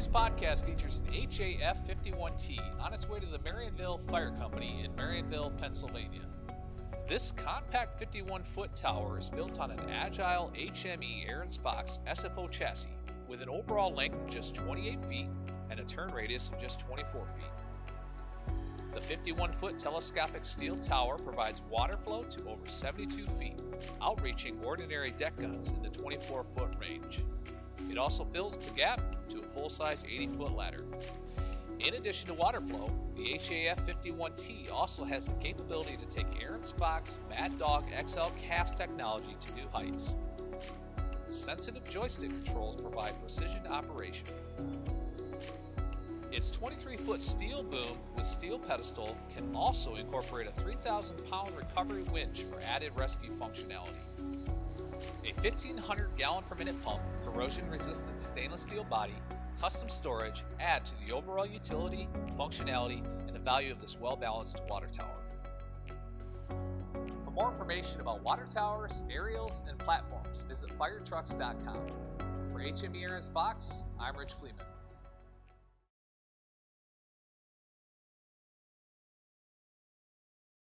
Today's podcast features an HAF 51T on its way to the Marienville Fire Company in Marienville, Pennsylvania. This compact 51 foot tower is built on an agile HME Ahrens-Fox SFO chassis with an overall length of just 28 feet and a turn radius of just 24 feet. The 51 foot telescopic steel tower provides water flow to over 72 feet, outreaching ordinary deck guns in the 24 foot range. It also fills the gap to a full size 80 foot ladder. In addition to water flow, the HAF 51T also has the capability to take Ahrens-Fox Mad Dog XL CAFs technology to new heights. Sensitive joystick controls provide precision operation. Its 23 foot steel boom with steel pedestal can also incorporate a 3,000 pound recovery winch for added rescue functionality. A 1500 gallon per minute pump, corrosion resistant stainless steel body, custom storage add to the overall utility, functionality, and the value of this well balanced water tower. For more information about water towers, aerials, and platforms, visit firetrucks.com. For HME Ahrens-Fox, I'm Rich Fleeman.